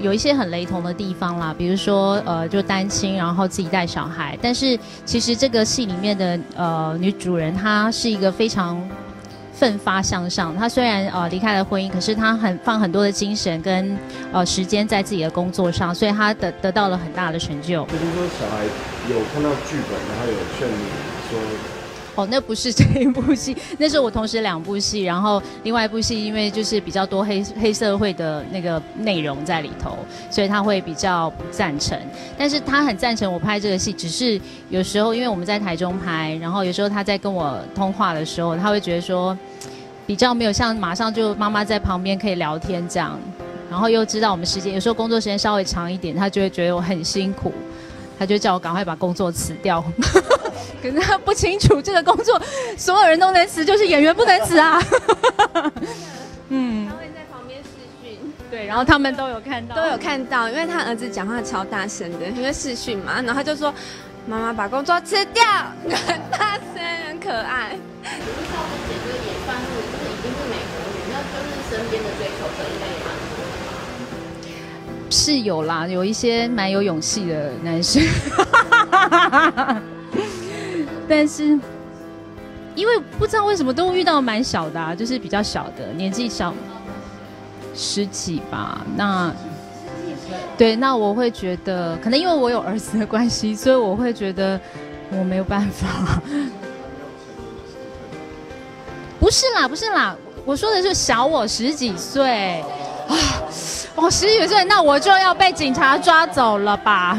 有一些很雷同的地方啦，比如说呃，就单亲，然后自己带小孩。但是其实这个戏里面的呃女主人，她是一个非常奋发向上。她虽然呃离开了婚姻，可是她很放很多的精神跟呃时间在自己的工作上，所以她得得到了很大的成就。就是说小孩有看到剧本，然后有劝你说。哦，那不是这一部戏，那是我同时两部戏，然后另外一部戏因为就是比较多黑黑社会的那个内容在里头，所以他会比较不赞成。但是他很赞成我拍这个戏，只是有时候因为我们在台中拍，然后有时候他在跟我通话的时候，他会觉得说比较没有像马上就妈妈在旁边可以聊天这样，然后又知道我们时间有时候工作时间稍微长一点，他就会觉得我很辛苦，他就叫我赶快把工作辞掉。可是他不清楚这个工作，所有人都能辞，就是演员不能辞啊。嗯，他会在旁边视讯，对，然后他们都有看到，都有看到，因为他儿子讲话超大声的，因为视讯嘛，然后他就说：“妈妈把工作辞掉。”很大声，很可爱。可是少芬姐就是也算是，就是已经是美国女，那就是身边的追求者应该也蛮多的是有啦，有一些蛮有勇气的男生。但是，因为不知道为什么都遇到蛮小的，啊就是比较小的年纪小，十几吧。那对，那我会觉得，可能因为我有儿子的关系，所以我会觉得我没有办法。不是啦，不是啦，我说的是小我十几岁啊，我十几岁，那我就要被警察抓走了吧？